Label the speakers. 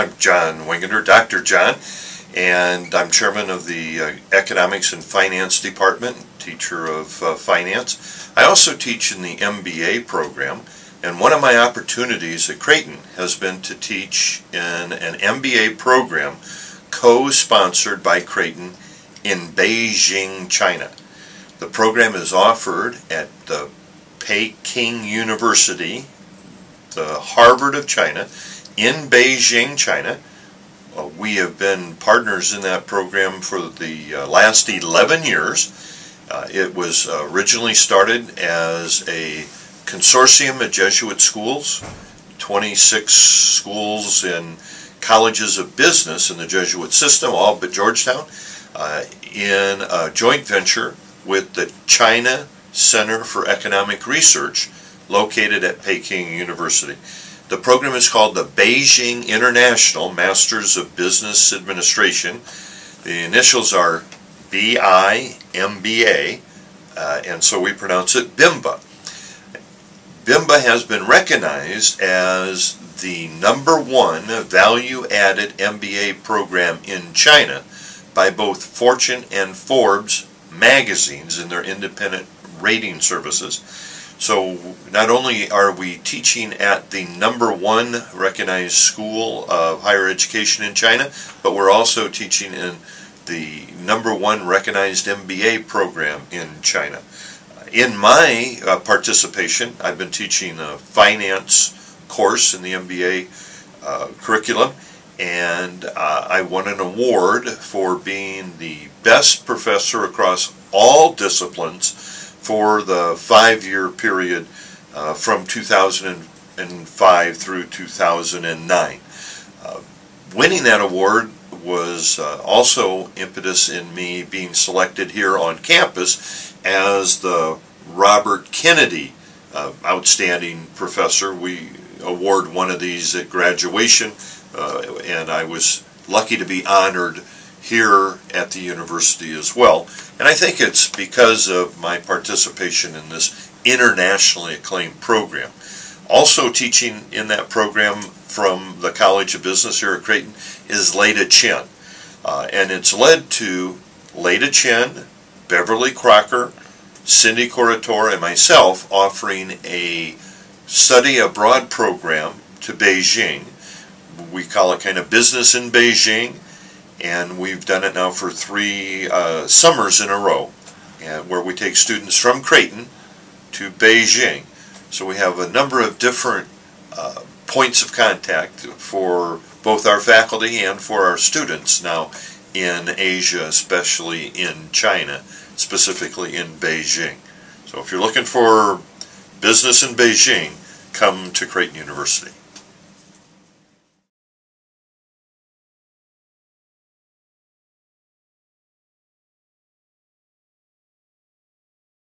Speaker 1: I'm John Wingender, Dr. John, and I'm chairman of the uh, Economics and Finance Department, teacher of uh, finance. I also teach in the MBA program, and one of my opportunities at Creighton has been to teach in an MBA program co-sponsored by Creighton in Beijing, China. The program is offered at the Peking University, the Harvard of China, in Beijing, China. Uh, we have been partners in that program for the uh, last 11 years. Uh, it was originally started as a consortium of Jesuit schools, 26 schools and colleges of business in the Jesuit system, all but Georgetown, uh, in a joint venture with the China Center for Economic Research located at Peking University. The program is called the Beijing International Masters of Business Administration. The initials are B-I-M-B-A, uh, and so we pronounce it BIMBA. BIMBA has been recognized as the number one value-added MBA program in China by both Fortune and Forbes magazines in their independent rating services. So not only are we teaching at the number one recognized school of higher education in China, but we're also teaching in the number one recognized MBA program in China. In my uh, participation, I've been teaching a finance course in the MBA uh, curriculum, and uh, I won an award for being the best professor across all disciplines for the five-year period uh, from 2005 through 2009. Uh, winning that award was uh, also impetus in me being selected here on campus as the Robert Kennedy uh, Outstanding Professor. We award one of these at graduation, uh, and I was lucky to be honored here at the university as well. And I think it's because of my participation in this internationally acclaimed program. Also teaching in that program from the College of Business here at Creighton is Leda Chen. Uh, and it's led to Leda Chen, Beverly Kracher, Cindy Corritore, and myself offering a study abroad program to Beijing. We call it kind of business in Beijing and we've done it now for three uh, summers in a row where we take students from Creighton to Beijing. So we have a number of different uh, points of contact for both our faculty and for our students now in Asia, especially in China, specifically in Beijing. So if you're looking for business in Beijing, come to Creighton University.